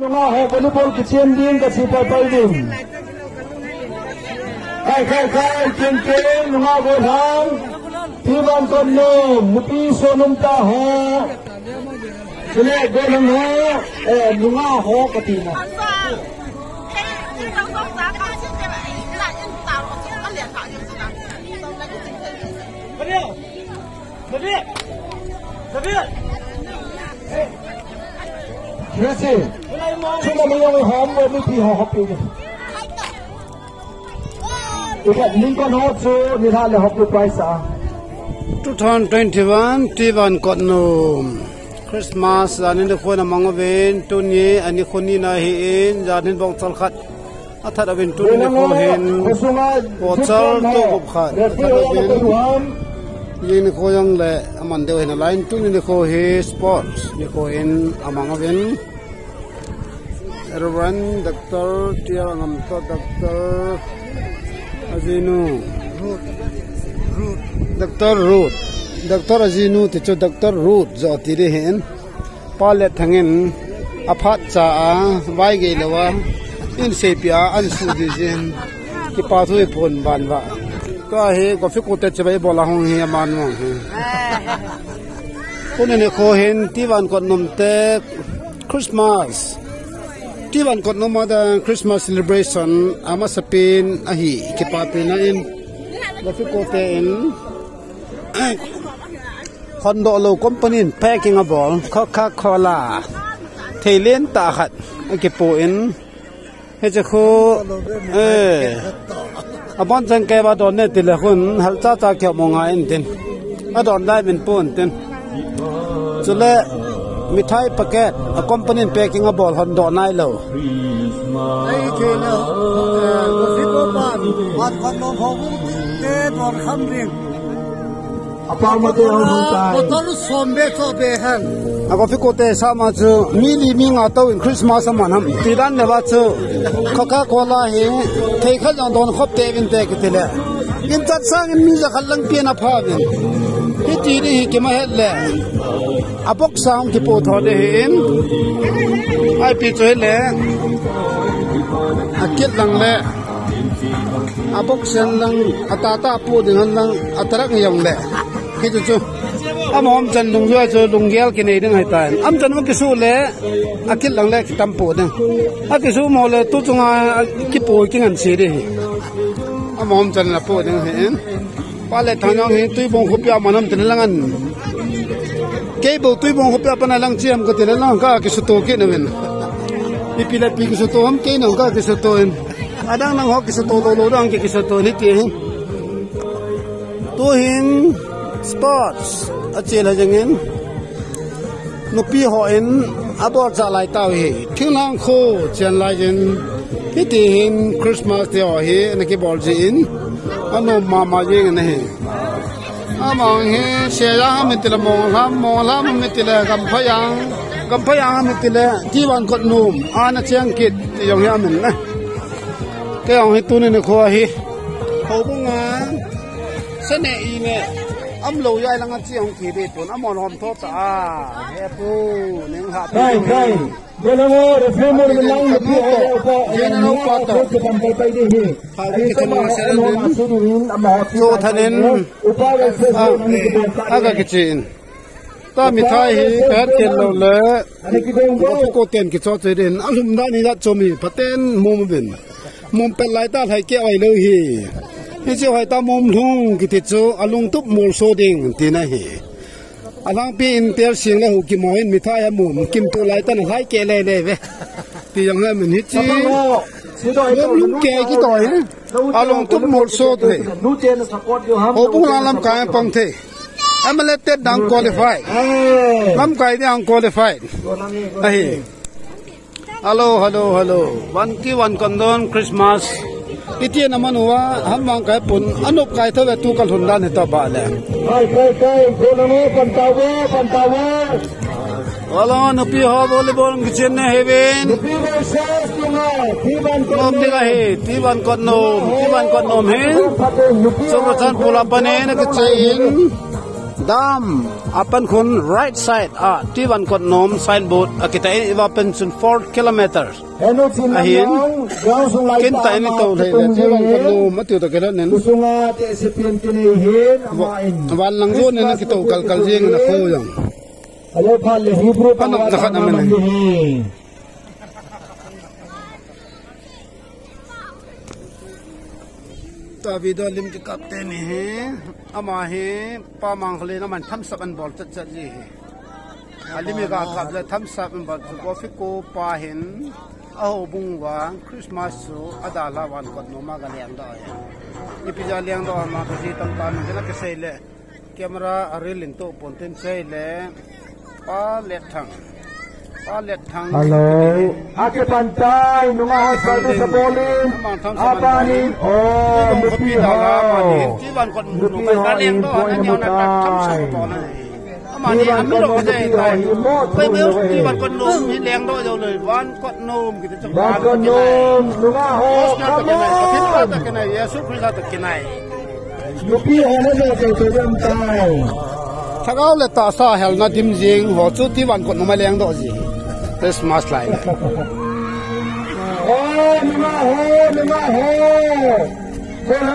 nga ho volleyball ki chen ding ka si pa pai ding kai kai kai chen chen nga go thang thi ban kon no mupi so num ta ho sile go nang ho e nga ho ka ti na 这 thế gì chúng ta mới ông hóm với mình thì họ học được được là những con hót chú thì ta là học được quay sao 2021 tivan kotno christmas anin de khona mangoven tuni ani khoni na hi in janin bong chal khat athat avin tuni ko hin ko chal to ko khat ko in amangaven Erwan Dr. Tia ngam to Dr. Azinu Dr. Ruth Dr. Azinu ti chu Dr. Ruth zo ti ri hen pale thangin aphat cha a vai ge lewa in se pia an su di jin ki pa thu phon ban wa ก็เฮก็ฟิกุเตจะไปบอลาหงเฮียมันมองเฮคนนี้โคเห็นที่วันก่อนนมเตคริสต์มาสที่วันก่อนนมมาดังคริสต์มาสเซเลบรชันอามาสเปนอะฮีคิปาเปนอินก็ฟิกุเตอินคอนโดโลคอมพานีแพคกิ้งอบอลคอคาโคลาเทเลนตาขัดอเกโปอิน เฮจะคูเอออะบอนจังแกว่าดอนนี้ติละคุณหัลจ้าจ้าเขียวมองาอินตินอะตอนได้เป็นปูนตินจุเลมิทายปากเกตอะคอมพานีแพคกิ้งอะบอลฮอนดอนไนโลไอ้เคโลกูฟิโกปานวัดคอนโนพอบุเตดอนคัมริงอะปามาเตออนฮอนตายกูตอลสอมเบโซเบฮัน ke te le in chat sang in mi za khal lang pia na pha vin hi ti ri hi ke ma het le a bok sang ki po tho de hin ai pi chu le a kit lang le a bok sen lang a ta ta pu ding han lang a tarak yong le hi chu chu am hom chan dung zua chu dung gel ki nei ding hai tan am chan ki su le akil lang le ki tam po ding. A ki su mo le tu chunga ki po ki ngan si de am hom chan la po ding hen pa le thang yong hin tui bong khupya manam tin lang an ke bo tui bong khupya pana lang chiam ko tin lang ka ki su to ki na men pi pi la pi ki su to ham ke na ka ki su to en. Adang nang ho ki su to lo lo dang ki ki su to ni ti hen to hin sports achel ha jangin nupi ho in abo cha lai tau hi thing lang kho chen lai jin hi ti hin christmas te ho hi na ki bol ji in ano ma ma jing na hi among hi se ya ha mi tila mong lam mong lam mi tila gam phayang gam phayang mi tila ti wan kot num ana chang kit ti yong ya min na ke ong hi tu ni kho hi ho bu nga sa ne i ne am lo yai lang chi ong ki be pon amon hom tho ta he pu ning ha Kai kai. Bela mo de femo de lang de pi ho ko. Yen no ko to. Ke tam pai pai de hi. Ha, Ai ki ko ma tamo sa no rin. ma su du hin am ho. So thanin. Upa ga se se ni ke ben ta. mi thai hi pet ken lo le Ani ki dong ko go. ko ten ki cho che den alum da ni da chomi paten mum bin mum pe lai ta thai ke ai lo hi hi che hai ta mum thung ki ti chu alung tup mul so ding ti na hi alang pi in tel sing le hu ki mo hin mi thai ha mum kim tu lai ta hai ke le le ve ti yang ha min hi chi Si do ai Nên lúc kè cái tỏi ấy, along túc một số thế. Ô bung lang lam kai pong the. Am le tet dang qualify. Eh. Lam kai dang qualify. Ai. Hello, hello, hello. One ki one kondon Christmas. इतिए नमन हुआ हम मांग काय पुन अनुप काय तो वे तू कल हुंदा ने तो बाल है काय काय हो बोले बोल किचन ने हेवेन नपी बोल सेस तुमा तीवन को नोम दिगा हे को नोम तीवन को नोम हे सोमसान पुलापने ने na dam apan khun right side a ti van kot nom signboard a kita in iwa pen sun 4 kilometers. Sung lai ken ta ni to le le ti van kot nom ma tu to kelo nen Kusunga te sipian kini hin ama in. wan lang zo ne na kito kal kal jeng na ko yang Alo pa le Hebrew pa Ano, nakat naman तावीदा लिम के कप्तान हैं अमाहे पा मांगले ना मन थम सबन बोल चल चली है अली में का कब्ले थम सबन बॉल कॉफ़ी को पाहिन अहो बुंगवा क्रिसमस सो अदाला वान को नोमा गले अंदा है ये पिजा ले अंदा हम आप जी तम काम में ना कैसे ले कैमरा अरे लिंटो पोंटेन से ले पा लेठंग ko ji tam ta ni na ke sei le camera a reeling to pon ten sei le pa le thang pa le thang Hello. Ake pantay nunga hospital sa bolin. Apanin. Oh, Kopi mupi dah ha. lama ni. Tiban kot mulu kan kalian tu ada yang nak tam sama tu na. Ama ni ambil lo kerja itu. Kau bel tiban kot nom ni leng do jauh le. Wan kot nom kita cakap. Bako nom nunga ho. Os na tak kena. Tapi Come tak on. kena. Yesus Kristus tak kena. Mupi ho na sa sa sa jam tay. Thakau le ta sa hel na dim jing ho chu tiban kot nom leng do ji. Christmas. Oh,